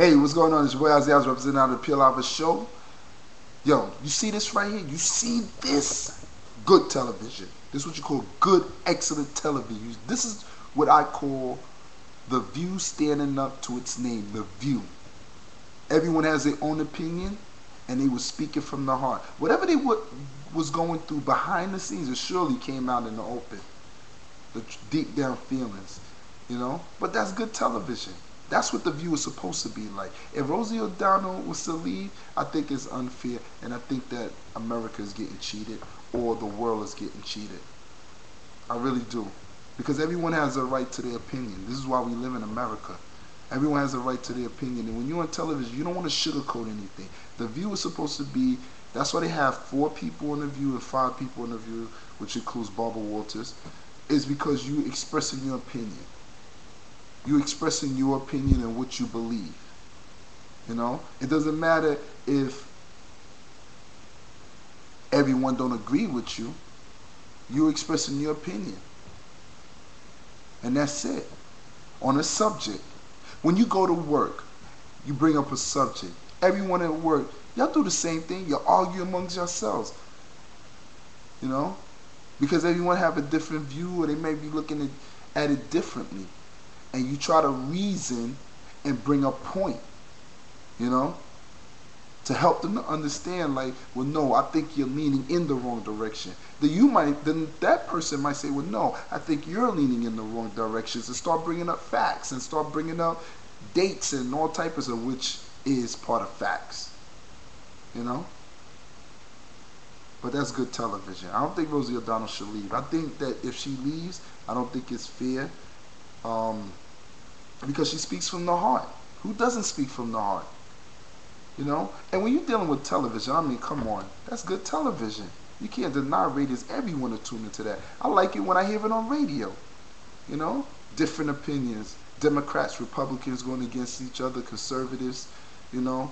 Hey, what's going on? It's your boy Isaiah representing out of the Pure Lava Show. Yo, you see this right here? You see this? Good television. This is what you call good, excellent television. This is what I call the view standing up to its name, the view. Everyone has their own opinion, and they were speaking from the heart. Whatever they would, was going through behind the scenes, it surely came out in the open. The deep down feelings, you know? But that's good television. That's what the view is supposed to be like. If Rosie O'Donnell was to leave, I think it's unfair, and I think that America is getting cheated, or the world is getting cheated. I really do. Because everyone has a right to their opinion. This is why we live in America. Everyone has a right to their opinion. And when you're on television, you don't want to sugarcoat anything. The view is supposed to be, that's why they have four people in the view and five people in the view, which includes Barbara Walters, is because you're expressing your opinion you expressing your opinion and what you believe. You know, it doesn't matter if everyone don't agree with you. You're expressing your opinion. And that's it. On a subject. When you go to work, you bring up a subject. Everyone at work, y'all do the same thing. You argue amongst yourselves. You know? Because everyone have a different view or they may be looking at it differently and you try to reason and bring a point, you know, to help them to understand, like, well, no, I think you're leaning in the wrong direction. Then you might, then that person might say, well, no, I think you're leaning in the wrong directions, and start bringing up facts and start bringing up dates and all types of which is part of facts, you know. But that's good television. I don't think Rosie O'Donnell should leave. I think that if she leaves, I don't think it's fair um, because she speaks from the heart. Who doesn't speak from the heart? You know? And when you're dealing with television, I mean, come on, that's good television. You can't deny ratings. Everyone will tune into that. I like it when I hear it on radio. You know? Different opinions. Democrats, Republicans going against each other, conservatives, you know,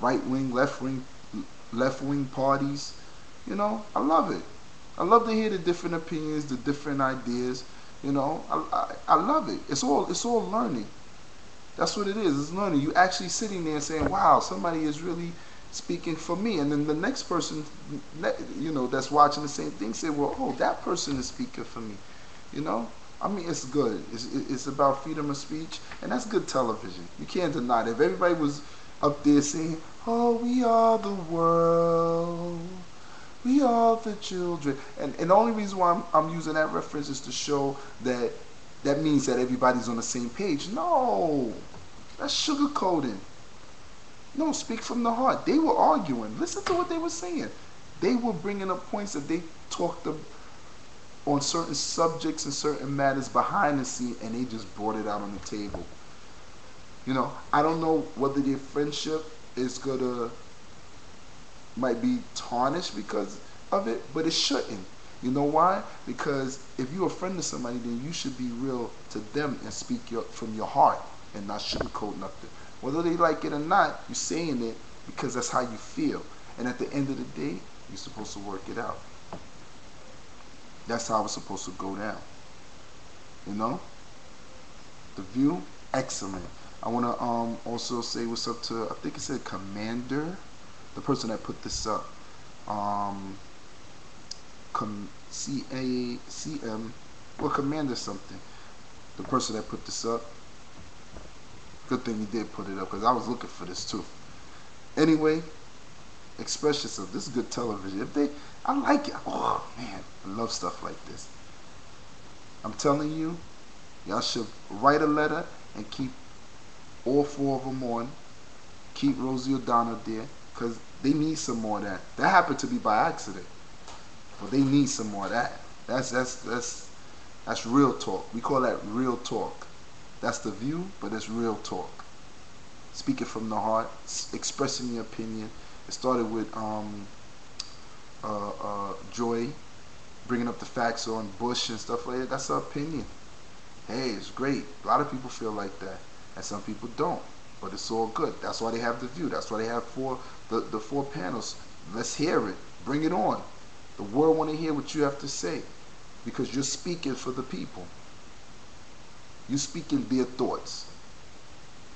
right wing, left wing, left wing parties. You know, I love it. I love to hear the different opinions, the different ideas. You know, I, I, I love it. It's all it's all learning. That's what it is. It's learning. You actually sitting there saying, "Wow, somebody is really speaking for me," and then the next person, you know, that's watching the same thing say, "Well, oh, that person is speaking for me." You know, I mean, it's good. It's it's about freedom of speech, and that's good television. You can't deny it. If everybody was up there saying, "Oh, we are the world," We are the children. And, and the only reason why I'm, I'm using that reference is to show that that means that everybody's on the same page. No, that's sugarcoating. No, speak from the heart. They were arguing. Listen to what they were saying. They were bringing up points that they talked on certain subjects and certain matters behind the scene, and they just brought it out on the table. You know, I don't know whether their friendship is gonna might be tarnished because of it, but it shouldn't. You know why? Because if you're a friend to somebody, then you should be real to them and speak your, from your heart and not sugarcoat nothing. Whether they like it or not, you're saying it because that's how you feel. And at the end of the day, you're supposed to work it out. That's how it's supposed to go down. You know? The view, excellent. I want to um, also say what's up to, I think it said Commander the person that put this up, um, com, C A C M, or Commander something. The person that put this up. Good thing he did put it up because I was looking for this too. Anyway, express yourself. This is good television. If they, I like it. Oh man, I love stuff like this. I'm telling you, y'all should write a letter and keep all four of them on. Keep Rosie O'Donnell there because they need some more of that. That happened to be by accident, but they need some more of that. That's that's that's that's real talk. We call that real talk. That's the view, but it's real talk. Speaking from the heart, expressing your opinion. It started with um, uh, uh, Joy bringing up the facts on Bush and stuff like that. That's her opinion. Hey, it's great. A lot of people feel like that, and some people don't. But it's all good. That's why they have the view. That's why they have four the, the four panels. Let's hear it. Bring it on. The world want to hear what you have to say because you're speaking for the people. You're speaking their thoughts.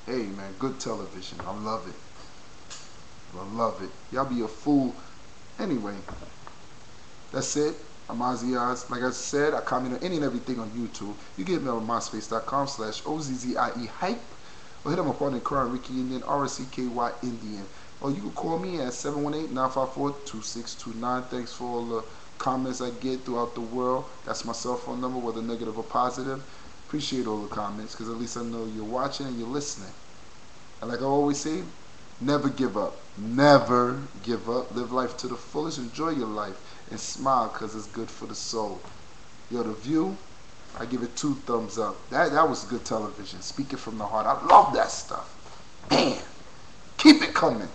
hey man, good television. I love it. I love it. Y'all be a fool. Anyway, that's it. I'm Ozzie Oz. Like I said, I comment on any and everything on YouTube. You get me on myspace.com slash O-Z-Z-I-E hype. Or hit them up on the current Ricky Indian, R-S-C-K-Y Indian. Or you can call me at 718-954-2629. Thanks for all the comments I get throughout the world. That's my cell phone number, whether negative or positive. Appreciate all the comments because at least I know you're watching and you're listening. And like I always say, never give up. Never give up. Live life to the fullest. Enjoy your life and smile because it's good for the soul. Yo, the view, I give it two thumbs up. That that was good television. Speaking from the heart. I love that stuff. Man, keep it coming.